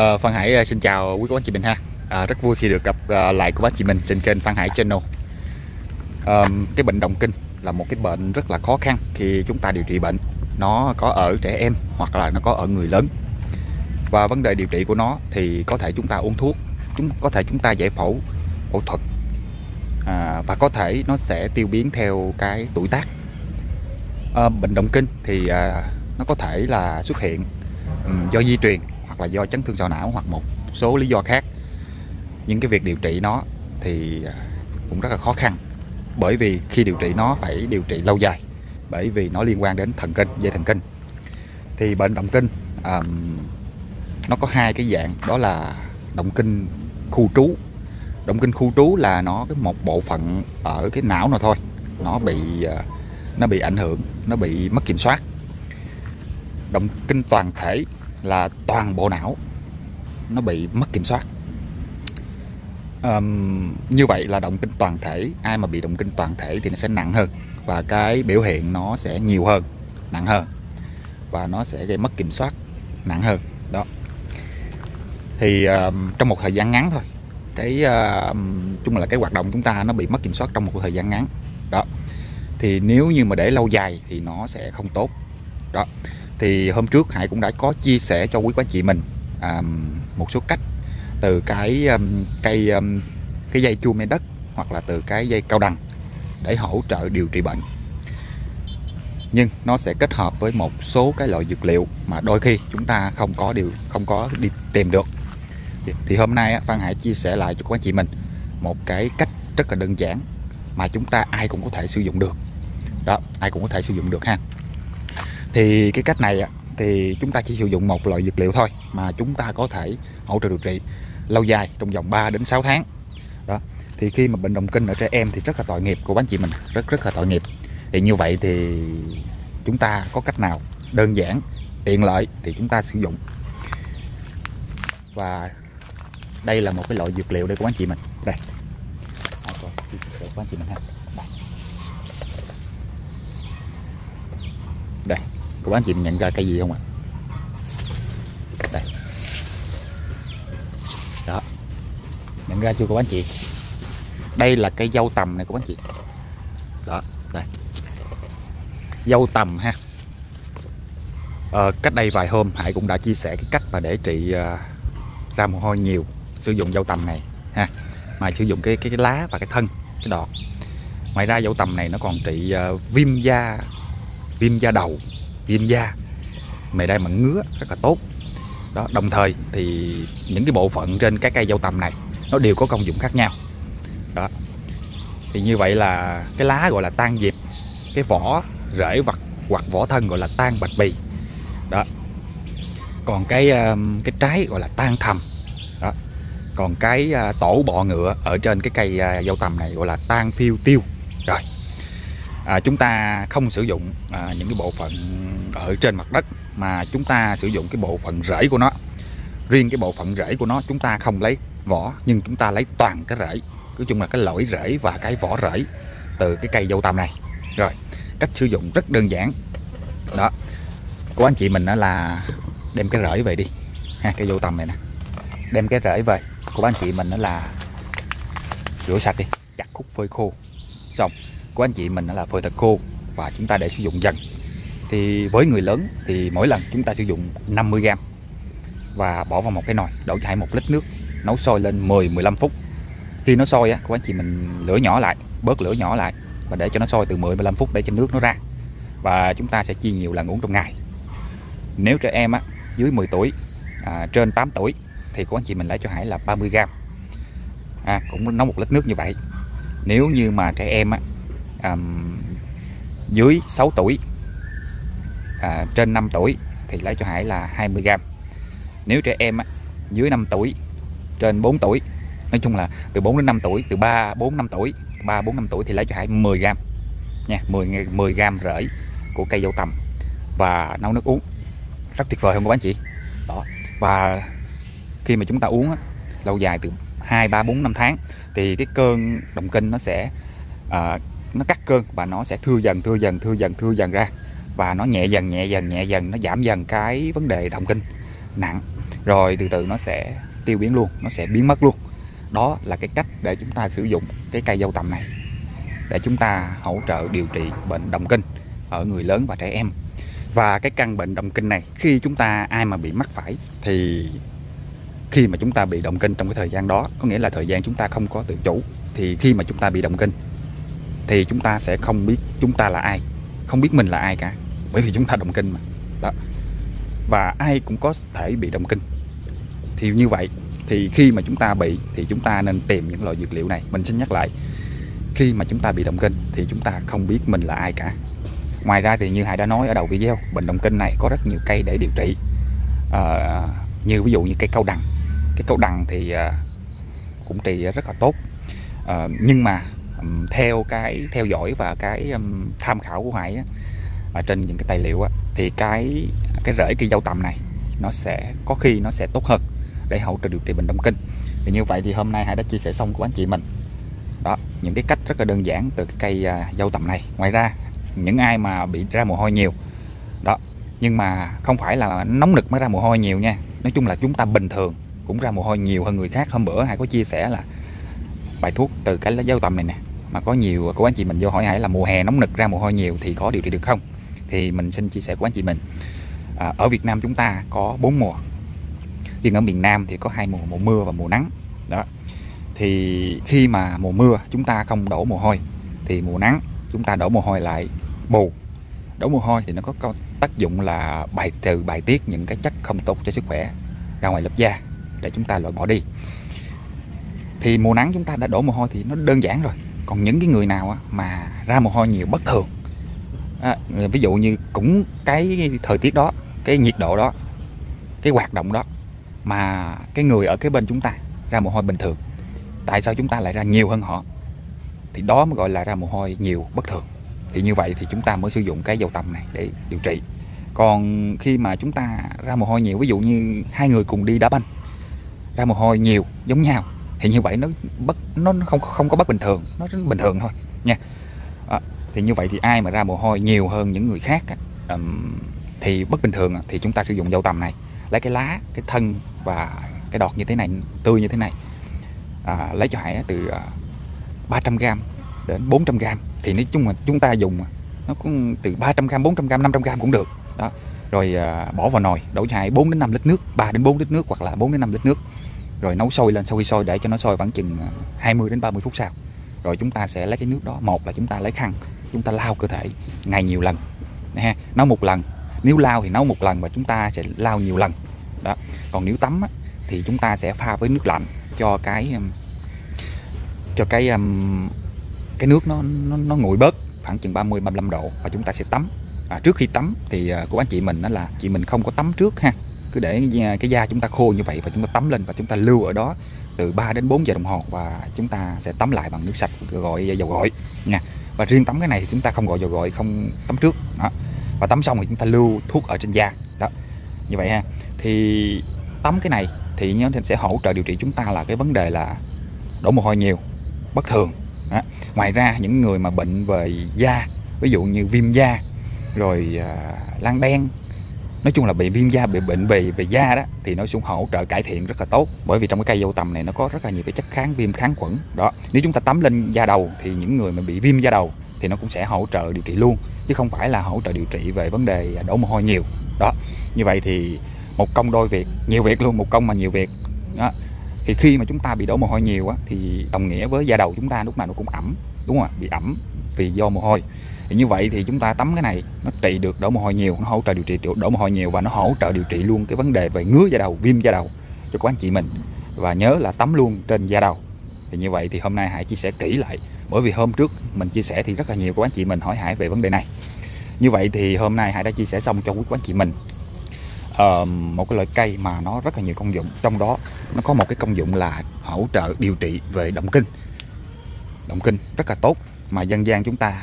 à, Phan Hải ờ, xin chào quý cô bác chị mình ha. À, Rất vui khi được gặp lại cô bác chị mình trên kênh Phan Hải Channel. À, Cái bệnh động kinh là một cái bệnh rất là khó khăn khi chúng ta điều trị bệnh. Nó có ở trẻ em hoặc là nó có ở người lớn. Và vấn đề điều trị của nó thì có thể chúng ta uống thuốc chúng Có thể chúng ta giải phẫu, phẫu thuật. À, Và có thể nó sẽ tiêu biến theo cái tuổi tác. À, Bệnh động kinh thì à, nó có thể là xuất hiện um, do di truyền hoặc là do chấn thương sọ não hoặc một số lý do khác. Những cái việc điều trị nó thì à, cũng rất là khó khăn. Bởi vì khi điều trị nó phải điều trị lâu dài bởi vì nó liên quan đến thần kinh dây thần kinh. Thì bệnh động kinh um, nó có hai cái dạng đó là động kinh khu trú. Động kinh khu trú là nó cái một bộ phận ở cái não nào thôi nó bị à, nó bị ảnh hưởng nó bị mất kiểm soát. Động kinh toàn thể là toàn bộ não. Nó bị mất kiểm soát. Um, như vậy là động kinh toàn thể ai mà bị động kinh toàn thể thì nó sẽ nặng hơn và cái biểu hiện nó sẽ nhiều hơn nặng hơn và nó sẽ gây mất kiểm soát nặng hơn. Đó. Thì um, trong một thời gian ngắn thôi cái uh, chung là cái hoạt động chúng ta nó bị mất kiểm soát trong một thời gian ngắn. Đó. Thì nếu như mà để lâu dài thì nó sẽ không tốt. Đó thì hôm trước Hải cũng đã có chia sẻ cho quý quán chị mình à, một số cách từ cái um, cây um, cái dây chua me đất hoặc là từ cái dây cao đằng để hỗ trợ điều trị bệnh. Nhưng nó sẽ kết hợp với một số cái loại dược liệu mà đôi khi chúng ta không có điều không có đi tìm được. Thì, hôm nay Phan Hải chia sẻ lại cho quý anh chị mình một cái cách rất là đơn giản mà chúng ta ai cũng có thể sử dụng được. Đó ai cũng có thể sử dụng được ha thì cái cách này thì chúng ta chỉ sử dụng một loại dược liệu thôi mà chúng ta có thể hỗ trợ điều trị lâu dài, trong vòng 3 đến 6 tháng. Đó, thì khi mà bệnh động kinh ở trẻ em thì rất là tội nghiệp của bác chị mình, rất rất là tội nghiệp. Thì như vậy thì chúng ta có cách nào đơn giản, tiện lợi thì chúng ta sử dụng. Và đây là một cái loại dược liệu đây của bác chị mình. Đây. Của chị mình ha. Đây đây cô bác chị nhận ra cái gì không ạ? Đây. Đó. Nhận ra chưa cô bác chị? Đây là cây dâu tầm này cô bác chị. Đó đây. Dâu tầm ha. Ờ, cách đây vài hôm Hải cũng đã chia sẻ cái cách mà để trị uh, ra mồ hôi nhiều sử dụng dâu tầm này ha. Mà sử dụng cái cái, cái lá và cái thân cái đọt. Ngoài ra dâu tầm này nó còn trị uh, viêm da viêm da đầu viêm da, mề đai mẩn ngứa rất là tốt. Đó, đồng thời thì những cái bộ phận trên cái cây dâu tầm này nó đều có công dụng khác nhau. Đó. Thì như vậy là cái lá gọi là tan diệp cái vỏ rễ vật hoặc vỏ thân gọi là tan bạch bì. Đó. Còn cái um, cái trái gọi là tan thầm. Đó. Còn cái à, tổ bọ ngựa ở trên cái cây à, dâu tầm này gọi là tan phiêu tiêu. Rồi à, chúng ta không sử dụng à, những cái bộ phận ở trên mặt đất mà chúng ta sử dụng cái bộ phận rễ của nó. Riêng cái bộ phận rễ của nó chúng ta không lấy vỏ nhưng chúng ta lấy toàn cái rễ. Nói chung là cái lõi rễ và cái vỏ rễ từ cái cây dâu tằm này. Rồi cách sử dụng rất đơn giản. Đó. Của anh chị mình đó là đem cái rễ về đi. Ha cái dâu tằm này nè. Đem cái rễ về. Của anh chị mình đó là rửa sạch đi. Chặt khúc phơi khô. Xong của anh chị mình đó là phơi thật khô và chúng ta để sử dụng dần. Thì với người lớn thì mỗi lần chúng ta sử dụng 50g và bỏ vào một cái nồi đổ chảy một lít nước nấu sôi lên 10-15 phút. Khi nó sôi á của anh chị mình lửa nhỏ lại bớt lửa nhỏ lại và để cho nó sôi từ 10-15 phút để cho nước nó ra. Và chúng ta sẽ chia nhiều lần uống trong ngày. Nếu trẻ em á dưới 10 tuổi à, trên 8 tuổi thì của anh chị mình lấy cho Hải là 30g à, cũng nấu một lít nước như vậy. Nếu như mà trẻ em á um, dưới 6 tuổi à, trên 5 tuổi thì lấy cho Hải là 20g nếu trẻ em á, dưới 5 tuổi trên 4 tuổi nói chung là từ 4 đến 5 tuổi từ 3 4 5 tuổi 3 4 5 tuổi thì lấy cho Hải 10g nha 10 10 gram rưỡi của cây dâu tầm và nấu nước uống. Rất tuyệt vời không các bạn chị? Đó. Và khi mà chúng ta uống á, lâu dài từ 2 3 4 5 tháng thì cái cơn động kinh nó sẽ uh, nó cắt cơn và nó sẽ thưa dần thưa dần thưa dần thưa dần ra. Và nó nhẹ dần nhẹ dần nhẹ dần, nó giảm dần cái vấn đề động kinh, nặng. Rồi từ từ nó sẽ tiêu biến luôn, nó sẽ biến mất luôn. Đó là cái cách để chúng ta sử dụng cái cây dâu tằm này, để chúng ta hỗ trợ điều trị bệnh động kinh ở người lớn và trẻ em. Và cái căn bệnh động kinh này, khi chúng ta, ai mà bị mắc phải thì khi mà chúng ta bị động kinh trong cái thời gian đó, có nghĩa là thời gian chúng ta không có tự chủ, thì khi mà chúng ta bị động kinh thì chúng ta sẽ không biết chúng ta là ai không biết mình là ai cả bởi vì chúng ta động kinh mà. Đó. Và ai cũng có thể bị động kinh. Thì như vậy thì khi mà chúng ta bị thì chúng ta nên tìm những loại dược liệu này. Mình xin nhắc lại khi mà chúng ta bị động kinh thì chúng ta không biết mình là ai cả. Ngoài ra thì như hải đã nói ở đầu video bệnh động kinh này có rất nhiều cây để điều trị. À, như ví dụ như cây cau đằng. Cái cau đằng thì à, cũng trị rất là tốt. À, nhưng mà um, theo cái theo dõi và cái um, tham khảo của hải á, ở trên những cái tài liệu á, thì cái cái rễ cây dâu tằm này nó sẽ có khi nó sẽ tốt hơn để hỗ trợ điều trị bệnh động kinh. Thì như vậy thì hôm nay hải đã chia sẻ xong của anh chị mình. Đó những cái cách rất là đơn giản từ cái cây uh, dâu tằm này. Ngoài ra những ai mà bị ra mồ hôi nhiều đó nhưng mà không phải là nóng nực mới ra mồ hôi nhiều nha. Nói chung là chúng ta bình thường cũng ra mồ hôi nhiều hơn người khác. Hôm bữa hải có chia sẻ là bài thuốc từ cái lá dâu tằm này nè mà có nhiều của anh chị mình vô hỏi hải là mùa hè nóng nực ra mồ hôi nhiều thì có điều trị được không? Thì mình xin chia sẻ của anh chị mình. À, ở Việt Nam chúng ta có bốn mùa. Riêng ở miền Nam thì có hai mùa mùa mưa và mùa nắng. Đó. Thì khi mà mùa mưa chúng ta không đổ mồ hôi thì mùa nắng chúng ta đổ mồ hôi lại bù. Đổ mồ hôi thì nó có tác dụng là bài trừ bài tiết những cái chất không tốt cho sức khỏe ra ngoài lớp da để chúng ta loại bỏ đi. Thì mùa nắng chúng ta đã đổ mồ hôi thì nó đơn giản rồi còn những cái người nào mà ra mồ hôi nhiều bất thường à, ví dụ như cũng cái thời tiết đó cái nhiệt độ đó cái hoạt động đó mà cái người ở cái bên chúng ta ra mồ hôi bình thường tại sao chúng ta lại ra nhiều hơn họ? Thì đó mới gọi là ra mồ hôi nhiều bất thường. Thì như vậy thì chúng ta mới sử dụng cái dầu tằm này để điều trị. Còn khi mà chúng ta ra mồ hôi nhiều ví dụ như hai người cùng đi đá banh ra mồ hôi nhiều giống nhau thì như vậy nó bất nó không không có bất bình thường nó rất bình thường thôi nha. À, thì như vậy thì ai mà ra mồ hôi nhiều hơn những người khác um, thì bất bình thường à, thì chúng ta sử dụng dầu tầm này lấy cái lá cái thân và cái đọt như thế này tươi như thế này à, lấy cho hải từ à, 300g đến 400g thì nói chung là chúng ta dùng à, nó cũng từ 300g 400g 500g cũng được. Đó rồi à, bỏ vào nồi đổ cho hải 4 đến 5 lít nước 3 đến 4 lít nước hoặc là 4 đến 5 lít nước rồi nấu sôi lên sau khi sôi để cho nó sôi khoảng chừng à, 20 đến 30 phút sau. Rồi chúng ta sẽ lấy cái nước đó một là chúng ta lấy khăn chúng ta lau cơ thể ngày nhiều lần ha nấu một lần. Nếu lau thì nấu một lần và chúng ta sẽ lau nhiều lần. Đó. Còn nếu tắm á, thì chúng ta sẽ pha với nước lạnh cho cái cho cái cái nước nó nó, nó nguội bớt khoảng chừng 30 35 độ và chúng ta sẽ tắm. À, trước khi tắm thì à, của anh chị mình đó là chị mình không có tắm trước ha cứ để à, cái da chúng ta khô như vậy và chúng ta tắm lên và chúng ta lưu ở đó từ 3 đến 4 giờ đồng hồ và chúng ta sẽ tắm lại bằng nước sạch gọi dầu gội. Nha. Và riêng tắm cái này thì chúng ta không gọi dầu gội không tắm trước. Đó. Và tắm xong thì chúng ta lưu thuốc ở trên da. Đó. Như vậy ha. Thì tắm cái này thì nó sẽ hỗ trợ điều trị chúng ta là cái vấn đề là đổ mồ hôi nhiều bất thường. Đó. ngoài ra những người mà bệnh về da ví dụ như viêm da rồi à, lan đen nói chung là bị viêm da, bị bệnh về về da đó, thì nó xuống hỗ trợ cải thiện rất là tốt. Bởi vì trong cái cây dâu tằm này nó có rất là nhiều cái chất kháng, viêm kháng khuẩn. Đó, nếu chúng ta tắm lên da đầu thì những người mà bị viêm da đầu thì nó cũng sẽ hỗ trợ điều trị luôn, chứ không phải là hỗ trợ điều trị về vấn đề đổ mồ hôi nhiều. Đó, như vậy thì một công đôi việc, nhiều việc luôn, một công mà nhiều việc. Đó, thì khi mà chúng ta bị đổ mồ hôi nhiều á, thì đồng nghĩa với da đầu chúng ta lúc nào nó cũng ẩm, đúng không ạ? Bị ẩm vì do mồ hôi thì như vậy thì chúng ta tắm cái này nó trị được đổ mồ hôi nhiều nó hỗ trợ điều trị đổ mồ hôi nhiều và nó hỗ trợ điều trị luôn cái vấn đề về ngứa da đầu viêm da đầu cho các anh chị mình. Và nhớ là tắm luôn trên da đầu. Thì như vậy thì hôm nay hãy chia sẻ kỹ lại bởi vì hôm trước mình chia sẻ thì rất là nhiều các anh chị mình hỏi Hải về vấn đề này. Như vậy thì hôm nay Hải đã chia sẻ xong cho quý anh chị mình. Uh, một cái loại cây mà nó rất là nhiều công dụng trong đó nó có một cái công dụng là hỗ trợ điều trị về động kinh. Động kinh rất là tốt mà dân gian chúng ta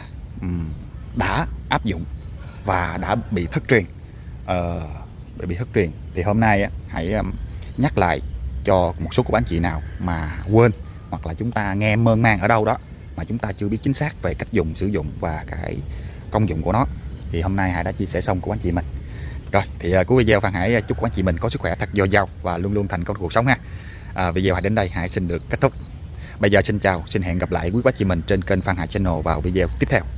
đã áp dụng và đã bị thất truyền. Ờ, bị thất truyền. Thì hôm nay hãy um, nhắc lại cho một số của anh chị nào mà quên hoặc là chúng ta nghe mơn man ở đâu đó mà chúng ta chưa biết chính xác về cách dùng sử dụng và cái công dụng của nó. Thì hôm nay Hải đã chia sẻ xong của anh chị mình. Rồi thì uh, cuối video Phan Hải ờ, chúc anh chị mình có sức khỏe thật dồi dào và luôn luôn thành công cuộc sống ha. À, video Hải đến đây Hải xin được kết thúc. Bây giờ xin chào xin hẹn gặp lại quý quý anh chị mình trên kênh Phan Hải Channel vào video tiếp theo.